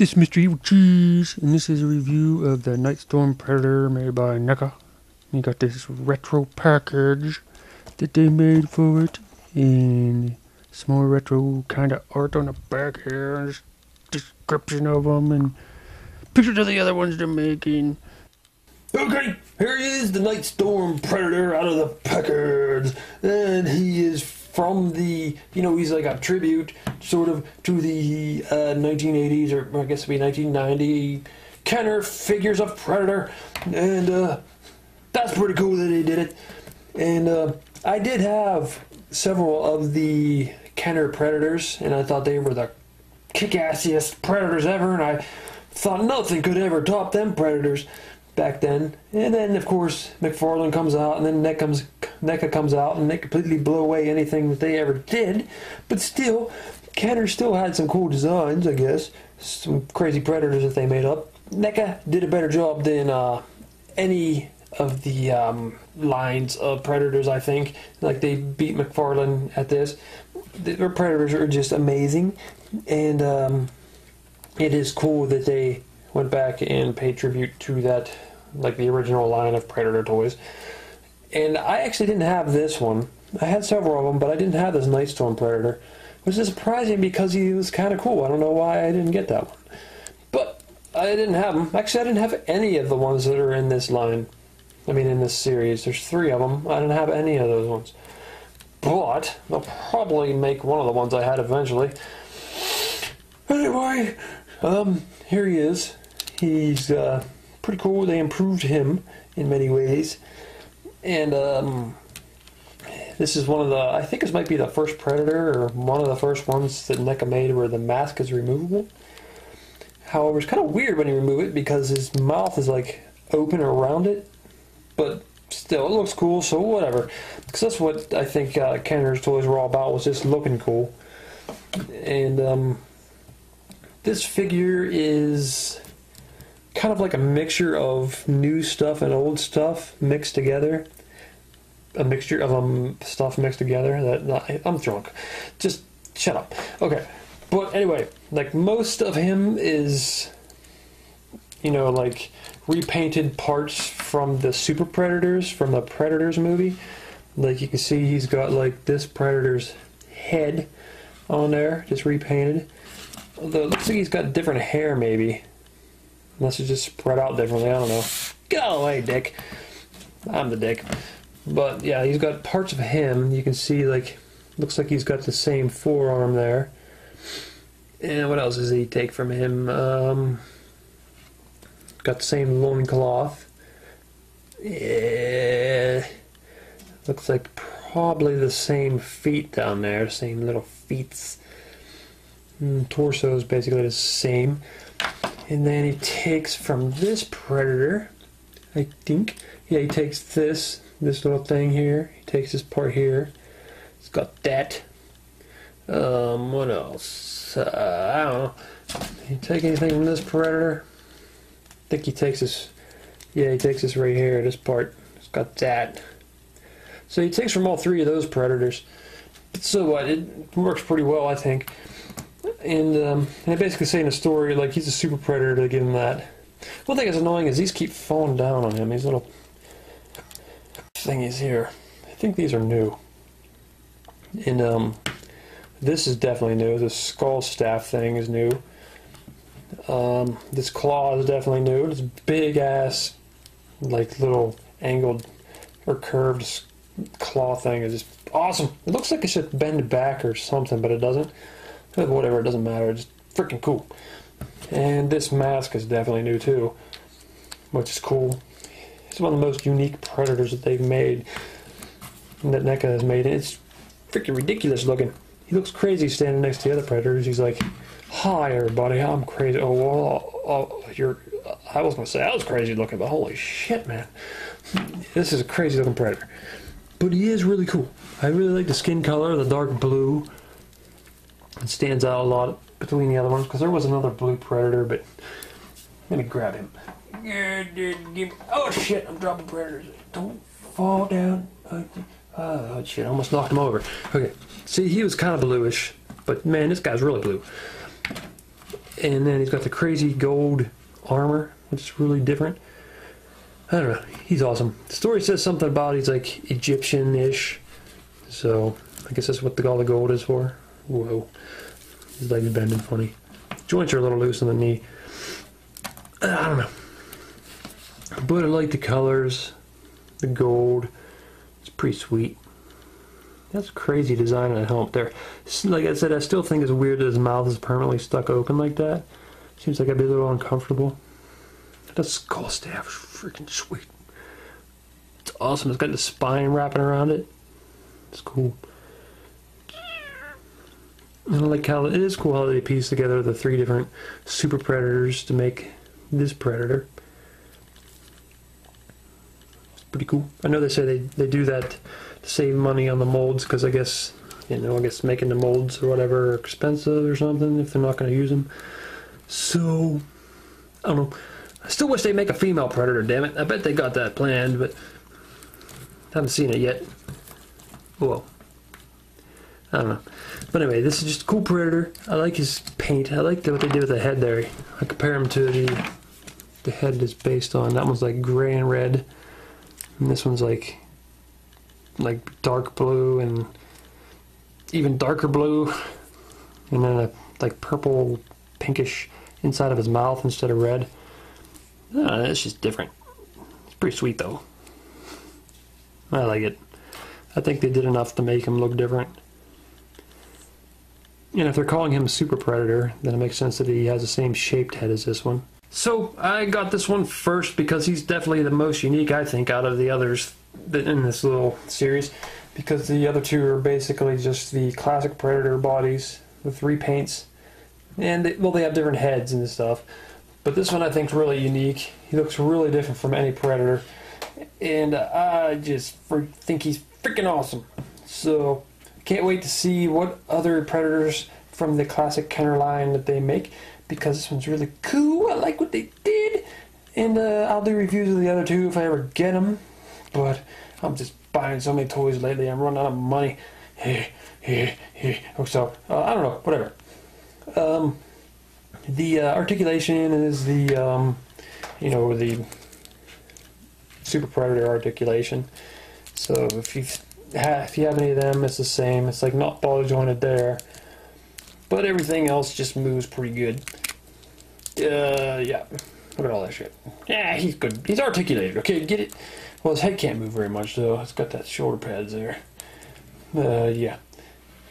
This Mr Evilcheese, and this is a review of the Nightstorm Predator made by NECA. You got this retro package that they made for it, and some more retro kind of art on the back here, and description of them, and pictures of the other ones they're making. Okay, here he is, the Nightstorm Predator out of the Packers, and he is from the, you know, he's like a tribute, sort of, to the uh, 1980s, or I guess it'd be 1990 Kenner figures of Predator, and uh, that's pretty cool that he did it. And uh, I did have several of the Kenner Predators, and I thought they were the kick-assiest Predators ever, and I thought nothing could ever top them Predators back then. And then, of course, McFarlane comes out, and then that comes, NECA comes out, and they completely blow away anything that they ever did. But still, Kenner still had some cool designs, I guess. Some crazy predators that they made up. NECA did a better job than uh, any of the um, lines of predators, I think. Like, they beat McFarlane at this. Their predators are just amazing. And um, it is cool that they went back and paid tribute to that like the original line of Predator toys. And I actually didn't have this one. I had several of them, but I didn't have this Nightstorm Predator, which is surprising because he was kind of cool. I don't know why I didn't get that one. But I didn't have them. Actually, I didn't have any of the ones that are in this line. I mean, in this series. There's three of them. I didn't have any of those ones. But I'll probably make one of the ones I had eventually. Anyway, um, here he is. He's uh, pretty cool. They improved him in many ways, and um, this is one of the. I think this might be the first Predator or one of the first ones that NECA made where the mask is removable. However, it's kind of weird when you remove it because his mouth is like open around it, but still, it looks cool. So whatever, because that's what I think uh, Kenner's toys were all about was just looking cool. And um, this figure is kind of like a mixture of new stuff and old stuff mixed together. A mixture of um stuff mixed together. That I'm drunk. Just shut up. Okay, but anyway, like most of him is, you know, like repainted parts from the Super Predators from the Predators movie. Like you can see, he's got like this Predator's head on there, just repainted. Although it looks like he's got different hair, maybe. Unless it's just spread out differently. I don't know. Go away, Dick. I'm the Dick. But yeah, he's got parts of him. You can see, like, looks like he's got the same forearm there. And what else does he take from him? Um, got the same loincloth. Yeah. Looks like probably the same feet down there. Same little feet. Mm, torso is basically the same. And then he takes from this predator, I think, yeah, he takes this, this little thing here. He takes this part here. It's got that. Um, what else? Uh, I don't know. He take anything from this predator? I think he takes this. Yeah, he takes this right here. This part. It's got that. So he takes from all three of those predators. So what? It works pretty well, I think and um, and basically saying a story like he's a super predator to give him that. One thing that's annoying is these keep falling down on him. These little thingies here. I think these are new. And um, this is definitely new. This skull staff thing is new. Um, this claw is definitely new. This big ass, like little angled or curved claw thing is just awesome. It looks like it should bend back or something, but it doesn't. Whatever, it doesn't matter. It's freaking cool. And this mask is definitely new too, which is cool. It's one of the most unique predators that they've made, that NECA has made. It's freaking ridiculous looking. He looks crazy standing next to the other predators. He's like, "Hi, everybody. I'm crazy." Oh, well, oh, you're. I was gonna say I was crazy looking, but holy shit, man, this is a crazy looking predator. But he is really cool. I really like the skin color, the dark blue. It stands out a lot between the other ones because there was another blue predator, but let me grab him. Oh shit! I'm dropping predators. Don't fall down. Oh shit! I almost knocked him over. Okay, see, he was kind of bluish, but man, this guy's really blue. and then he's got the crazy gold armor, which is really different. I don't know. He's awesome. The story says something about he's like Egyptian-ish, so I guess that's what the, the gold is for. Whoa, his leg's bending funny. Joints are a little loose on the knee. I don't know, but I like the colors, the gold. It's pretty sweet. That's crazy design on the helmet there. Like I said, I still think it's weird that his mouth is permanently stuck open like that. Seems like I'd be a little uncomfortable. That skull staff is freaking sweet. It's awesome. It's got the spine wrapping around it. It's cool. And I like how it is cool how they piece together the three different super predators to make this predator. It's pretty cool. I know they say they, they do that to save money on the molds because I guess you know I guess making the molds or whatever are expensive or something if they're not going to use them. So I don't know. I still wish they'd make a female predator. Damn it! I bet they got that planned, but haven't seen it yet. Whoa. I don't know. But anyway, this is just a cool predator. I like his paint. I like what they did with the head there. I compare him to the the head is based on. That one's like gray and red, and this one's like like dark blue and even darker blue, and then a like purple, pinkish inside of his mouth instead of red. Oh, it's just different. It's pretty sweet though. I like it. I think they did enough to make him look different. And if they're calling him Super Predator, then it makes sense that he has the same shaped head as this one. So I got this one first because he's definitely the most unique, I think, out of the others in this little series. Because the other two are basically just the classic Predator bodies with repaints. And, they, well, they have different heads and stuff. But this one I think is really unique. He looks really different from any Predator. And I just think he's freaking awesome. So can't wait to see what other Predators from the classic Kenner line that they make because this one's really cool. I like what they did. And uh, I'll do reviews of the other two if I ever get them. But I'm just buying so many toys lately. I'm running out of money. So, uh, I don't know. Whatever. Um, the uh, articulation is the, um, you know, the Super Predator articulation. So if you if you have any of them, it's the same. It's like not ball jointed there, but everything else just moves pretty good. Uh, yeah. Look at all that shit. Yeah, he's good. He's articulated. Okay, get it. Well, his head can't move very much though. It's got that shoulder pads there. Uh, yeah.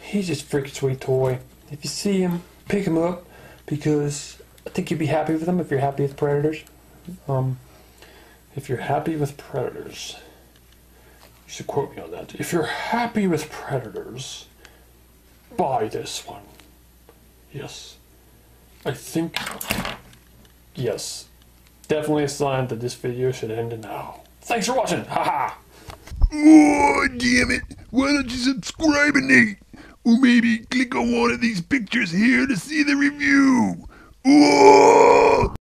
He's just freaking sweet toy. If you see him, pick him up because I think you'd be happy with him if you're happy with predators. Um, if you're happy with predators, should quote me on that. If you're happy with predators, buy this one. Yes. I think, yes. Definitely a sign that this video should end now. Thanks for watching. Haha. Oh, damn it. Why don't you subscribe and Nate? Or maybe click on one of these pictures here to see the review. Oh!